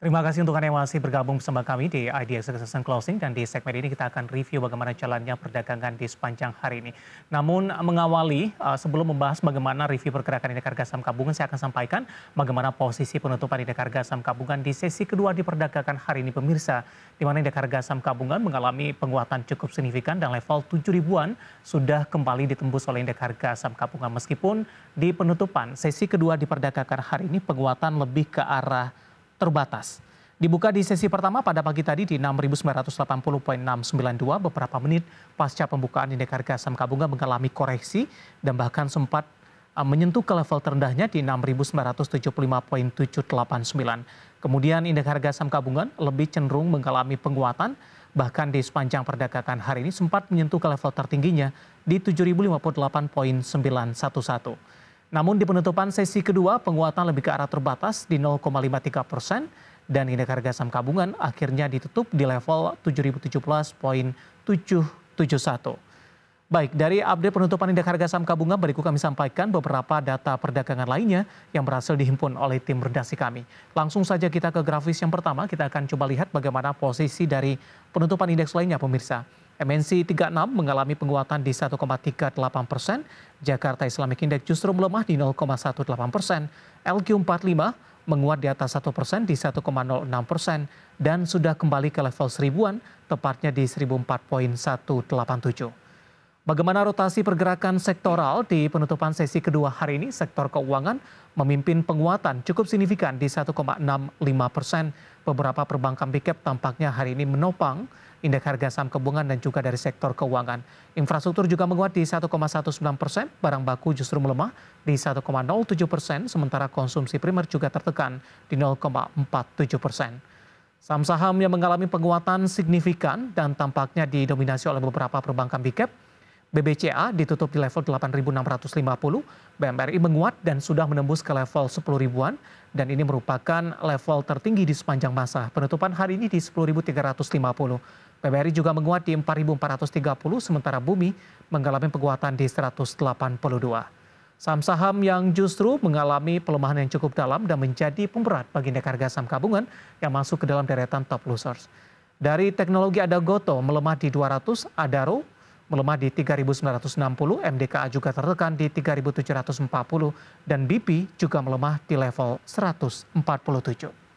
Terima kasih untuk Anda yang masih bergabung bersama kami di Success and Closing dan di segmen ini kita akan review bagaimana jalannya perdagangan di sepanjang hari ini. Namun mengawali uh, sebelum membahas bagaimana review pergerakan indeks harga saham gabungan saya akan sampaikan bagaimana posisi penutupan indeks harga saham gabungan di sesi kedua di perdagangan hari ini pemirsa di mana indeks harga saham gabungan mengalami penguatan cukup signifikan dan level 7 ribuan sudah kembali ditembus oleh indeks harga saham gabungan meskipun di penutupan sesi kedua di perdagangan hari ini penguatan lebih ke arah terbatas. Dibuka di sesi pertama pada pagi tadi di 6.980.692 beberapa menit pasca pembukaan indeks harga saham gabungan mengalami koreksi dan bahkan sempat uh, menyentuh ke level terendahnya di 6.975.789. Kemudian indeks harga saham gabungan lebih cenderung mengalami penguatan bahkan di sepanjang perdagangan hari ini sempat menyentuh ke level tertingginya di 7.058.911. Namun di penutupan sesi kedua penguatan lebih ke arah terbatas di 0,53 persen dan indeks harga saham gabungan akhirnya ditutup di level 7.017.771. Baik, dari update penutupan indeks harga saham gabungan berikut kami sampaikan beberapa data perdagangan lainnya yang berhasil dihimpun oleh tim redaksi kami. Langsung saja kita ke grafis yang pertama, kita akan coba lihat bagaimana posisi dari penutupan indeks lainnya pemirsa. MNC 36 mengalami penguatan di 1,38 persen, Jakarta Islamic Index justru melemah di 0,18 persen, LQ45 menguat di atas 1 persen di 1,06 persen, dan sudah kembali ke level seribuan, tepatnya di 1004.187. Bagaimana rotasi pergerakan sektoral di penutupan sesi kedua hari ini, sektor keuangan memimpin penguatan cukup signifikan di 1,65 persen. Beberapa perbankan big tampaknya hari ini menopang indeks harga saham keuangan dan juga dari sektor keuangan. Infrastruktur juga menguat di 1,19 persen, barang baku justru melemah di 1,07 persen, sementara konsumsi primer juga tertekan di 0,47 persen. Saham-saham yang mengalami penguatan signifikan dan tampaknya didominasi oleh beberapa perbankan big BBCA ditutup di level 8.650, BMRI menguat dan sudah menembus ke level 10 ribuan, dan ini merupakan level tertinggi di sepanjang masa. Penutupan hari ini di 10.350. PBRI juga menguat di 4.430, sementara Bumi mengalami penguatan di 182. Saham-saham yang justru mengalami pelemahan yang cukup dalam dan menjadi pemberat bagi indeks harga saham gabungan yang masuk ke dalam deretan top losers. Dari teknologi ada Goto melemah di 200, Adaro melemah di 3.960, MDKA juga tertekan di 3.740, dan BP juga melemah di level 147.